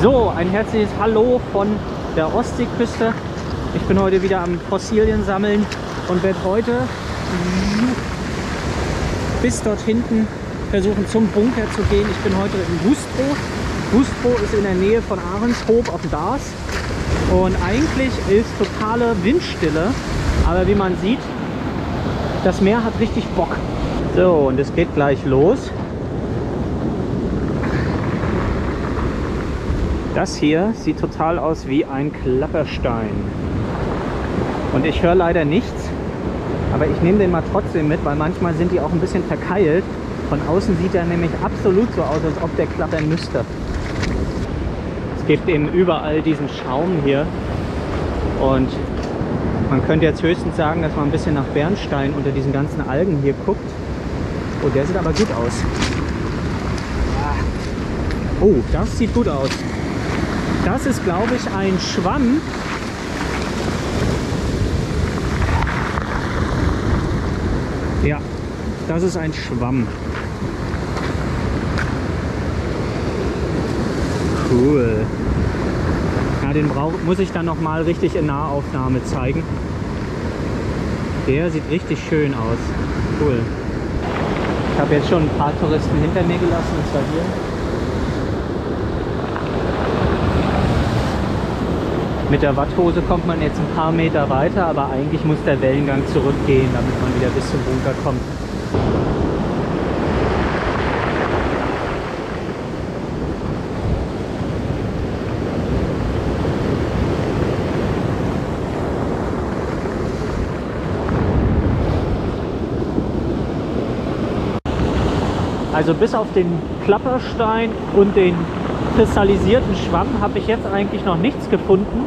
So, ein herzliches Hallo von der Ostseeküste. Ich bin heute wieder am Fossilien sammeln und werde heute bis dort hinten versuchen zum Bunker zu gehen. Ich bin heute in Gustro. Gustro ist in der Nähe von Ahrenshoop auf dem Dars und eigentlich ist totale Windstille, aber wie man sieht, das Meer hat richtig Bock. So, und es geht gleich los. Das hier sieht total aus wie ein Klapperstein. Und ich höre leider nichts, aber ich nehme den mal trotzdem mit, weil manchmal sind die auch ein bisschen verkeilt. Von außen sieht er nämlich absolut so aus, als ob der klappern müsste. Es gibt eben überall diesen Schaum hier. Und man könnte jetzt höchstens sagen, dass man ein bisschen nach Bernstein unter diesen ganzen Algen hier guckt. Oh, der sieht aber gut aus. Oh, das sieht gut aus. Das ist, glaube ich, ein Schwamm. Ja, das ist ein Schwamm. Cool. Ja, den brauch, muss ich dann noch mal richtig in Nahaufnahme zeigen. Der sieht richtig schön aus. Cool. Ich habe jetzt schon ein paar Touristen hinter mir gelassen, und zwar hier. Mit der Watthose kommt man jetzt ein paar Meter weiter, aber eigentlich muss der Wellengang zurückgehen, damit man wieder bis zum Bunker kommt. Also bis auf den Klapperstein und den kristallisierten Schwamm habe ich jetzt eigentlich noch nichts gefunden.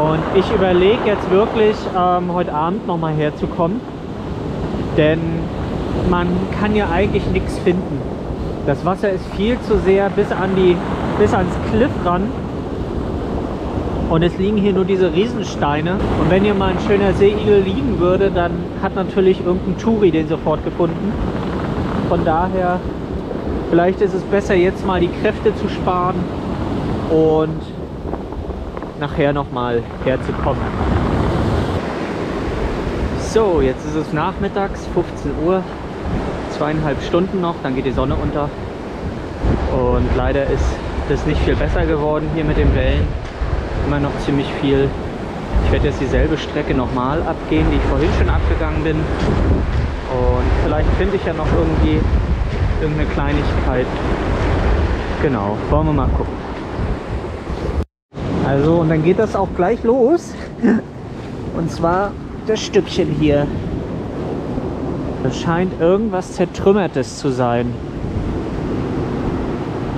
Und ich überlege jetzt wirklich, ähm, heute Abend nochmal herzukommen. Denn man kann ja eigentlich nichts finden. Das Wasser ist viel zu sehr bis, an die, bis ans Cliff ran. Und es liegen hier nur diese Riesensteine. Und wenn hier mal ein schöner Seeigel liegen würde, dann hat natürlich irgendein Touri den sofort gefunden. Von daher, vielleicht ist es besser jetzt mal die Kräfte zu sparen und nachher nochmal herzukommen. So, jetzt ist es nachmittags, 15 Uhr, zweieinhalb Stunden noch, dann geht die Sonne unter. Und leider ist das nicht viel besser geworden hier mit den Wellen. Immer noch ziemlich viel. Ich werde jetzt dieselbe Strecke nochmal abgehen, die ich vorhin schon abgegangen bin. Und vielleicht finde ich ja noch irgendwie irgendeine Kleinigkeit. Genau, wollen wir mal gucken. Also, und dann geht das auch gleich los. Und zwar das Stückchen hier. Das scheint irgendwas Zertrümmertes zu sein.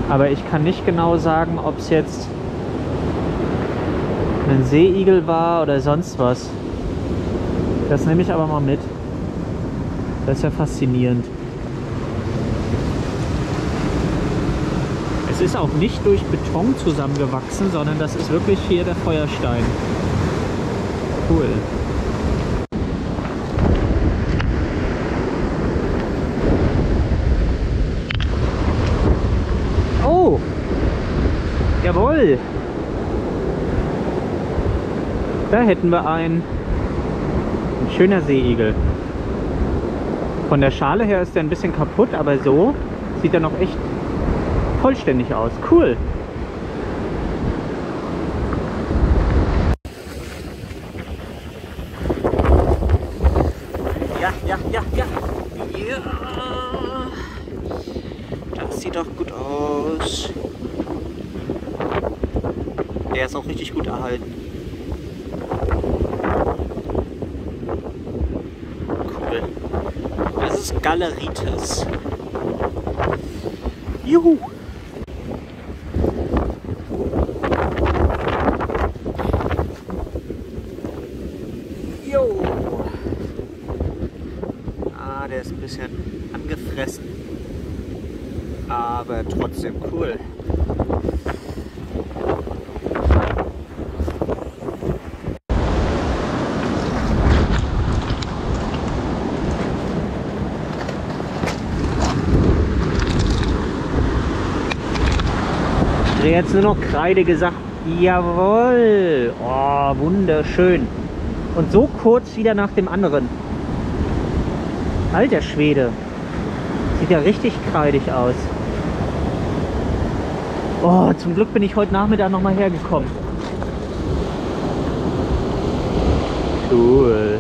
Aber ich kann nicht genau sagen, ob es jetzt ein Seeigel war oder sonst was. Das nehme ich aber mal mit. Das ist ja faszinierend. Es ist auch nicht durch Beton zusammengewachsen, sondern das ist wirklich hier der Feuerstein. Cool. Oh! Jawohl! Da hätten wir einen. Ein schöner Seeigel. Von der Schale her ist er ein bisschen kaputt, aber so sieht er noch echt vollständig aus. Cool. Ja, ja, ja, ja. Ja. Das sieht doch gut aus. Der ist auch richtig gut erhalten. Cool. Das ist Galerites. Juhu! Jo! Ah, der ist ein bisschen angefressen. Aber trotzdem cool. Drehe jetzt nur noch Kreide gesagt. Jawohl. Oh, wunderschön. Und so kurz wieder nach dem anderen. Alter Schwede. Sieht ja richtig kreidig aus. Oh, zum Glück bin ich heute Nachmittag nochmal hergekommen. Cool.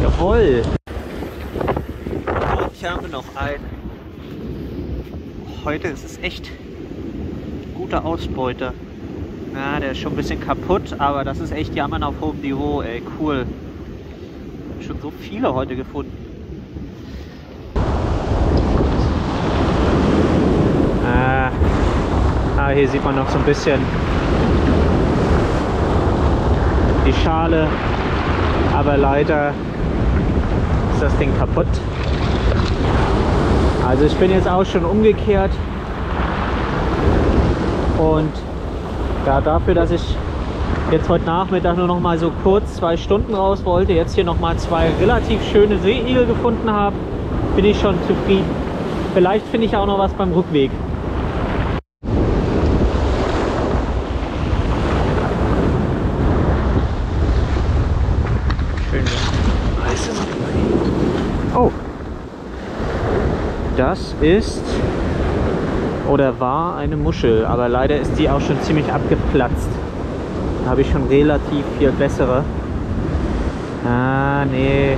Jawohl. Ich habe noch einen. Heute ist es echt gute Ausbeute. Na, der ist schon ein bisschen kaputt, aber das ist echt Jammern auf hohem Niveau, ey, cool. Schon so viele heute gefunden. Ah, ah, hier sieht man noch so ein bisschen die Schale, aber leider ist das Ding kaputt. Also ich bin jetzt auch schon umgekehrt und ja, dafür, dass ich jetzt heute Nachmittag nur noch mal so kurz zwei Stunden raus wollte, jetzt hier noch mal zwei relativ schöne Seeigel gefunden habe, bin ich schon zufrieden. Vielleicht finde ich auch noch was beim Rückweg. Das ist oder war eine Muschel, aber leider ist die auch schon ziemlich abgeplatzt. Da habe ich schon relativ viel bessere. Ah, nee.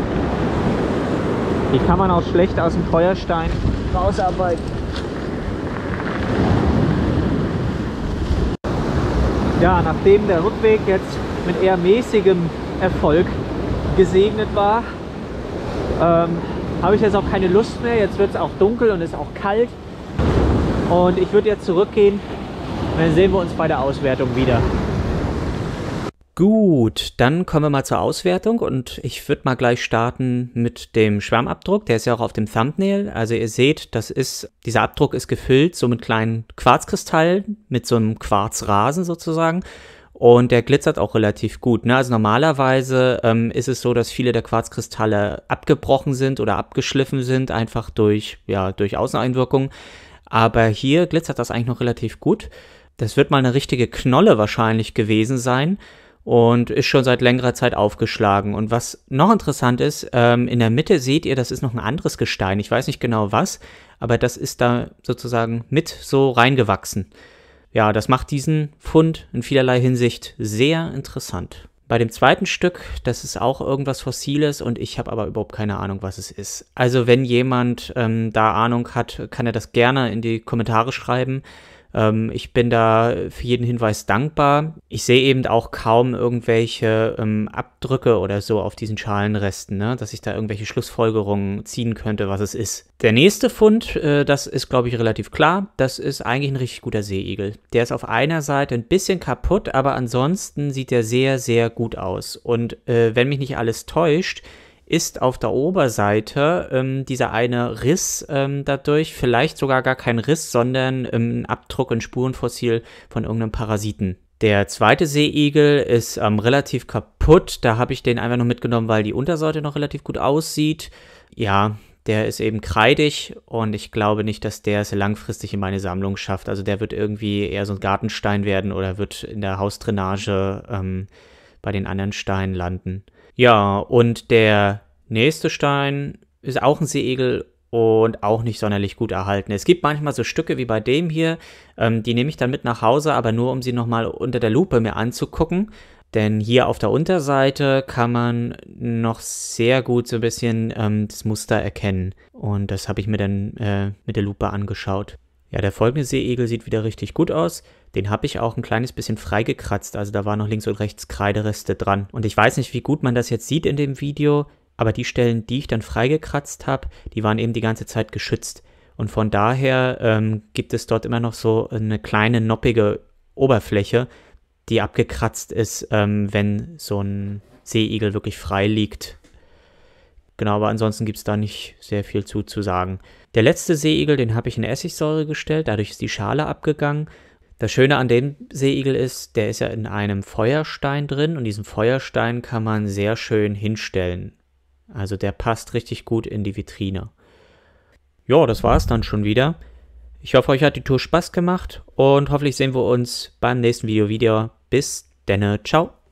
Die kann man auch schlecht aus dem Feuerstein rausarbeiten. Ja, nachdem der Rückweg jetzt mit eher mäßigem Erfolg gesegnet war, ähm, habe ich jetzt auch keine Lust mehr. Jetzt wird es auch dunkel und ist auch kalt. Und ich würde jetzt zurückgehen und dann sehen wir uns bei der Auswertung wieder. Gut, dann kommen wir mal zur Auswertung und ich würde mal gleich starten mit dem Schwammabdruck. Der ist ja auch auf dem Thumbnail. Also ihr seht, das ist, dieser Abdruck ist gefüllt so mit kleinen Quarzkristallen, mit so einem Quarzrasen sozusagen. Und der glitzert auch relativ gut. Ne? Also normalerweise ähm, ist es so, dass viele der Quarzkristalle abgebrochen sind oder abgeschliffen sind, einfach durch, ja, durch Außeneinwirkung. Aber hier glitzert das eigentlich noch relativ gut. Das wird mal eine richtige Knolle wahrscheinlich gewesen sein und ist schon seit längerer Zeit aufgeschlagen. Und was noch interessant ist, ähm, in der Mitte seht ihr, das ist noch ein anderes Gestein. Ich weiß nicht genau was, aber das ist da sozusagen mit so reingewachsen. Ja, das macht diesen Fund in vielerlei Hinsicht sehr interessant. Bei dem zweiten Stück, das ist auch irgendwas Fossiles und ich habe aber überhaupt keine Ahnung, was es ist. Also wenn jemand ähm, da Ahnung hat, kann er das gerne in die Kommentare schreiben. Ähm, ich bin da für jeden Hinweis dankbar. Ich sehe eben auch kaum irgendwelche ähm, Abdrücke oder so auf diesen Schalenresten, ne? dass ich da irgendwelche Schlussfolgerungen ziehen könnte, was es ist. Der nächste Fund, äh, das ist, glaube ich, relativ klar. Das ist eigentlich ein richtig guter Seeigel. Der ist auf einer Seite ein bisschen kaputt, aber ansonsten sieht er sehr, sehr gut aus. Und äh, wenn mich nicht alles täuscht, ist auf der Oberseite ähm, dieser eine Riss ähm, dadurch, vielleicht sogar gar kein Riss, sondern ähm, ein Abdruck, ein Spurenfossil von irgendeinem Parasiten. Der zweite Seeigel ist ähm, relativ kaputt. Da habe ich den einfach nur mitgenommen, weil die Unterseite noch relativ gut aussieht. Ja, der ist eben kreidig und ich glaube nicht, dass der es langfristig in meine Sammlung schafft. Also der wird irgendwie eher so ein Gartenstein werden oder wird in der Hausdrainage ähm, bei den anderen Steinen landen. Ja, und der nächste Stein ist auch ein Seeigel und auch nicht sonderlich gut erhalten. Es gibt manchmal so Stücke wie bei dem hier, ähm, die nehme ich dann mit nach Hause, aber nur um sie nochmal unter der Lupe mir anzugucken. Denn hier auf der Unterseite kann man noch sehr gut so ein bisschen ähm, das Muster erkennen. Und das habe ich mir dann äh, mit der Lupe angeschaut. Ja, der folgende Seeigel sieht wieder richtig gut aus. Den habe ich auch ein kleines bisschen freigekratzt, also da waren noch links und rechts Kreidereste dran. Und ich weiß nicht, wie gut man das jetzt sieht in dem Video, aber die Stellen, die ich dann freigekratzt habe, die waren eben die ganze Zeit geschützt. Und von daher ähm, gibt es dort immer noch so eine kleine noppige Oberfläche, die abgekratzt ist, ähm, wenn so ein Seeigel wirklich frei liegt. Genau, aber ansonsten gibt es da nicht sehr viel zu, zu sagen. Der letzte Seeigel, den habe ich in Essigsäure gestellt, dadurch ist die Schale abgegangen. Das Schöne an dem Seeigel ist, der ist ja in einem Feuerstein drin und diesen Feuerstein kann man sehr schön hinstellen. Also der passt richtig gut in die Vitrine. Ja, das war es dann schon wieder. Ich hoffe, euch hat die Tour Spaß gemacht und hoffentlich sehen wir uns beim nächsten Video wieder. Bis denne, ciao.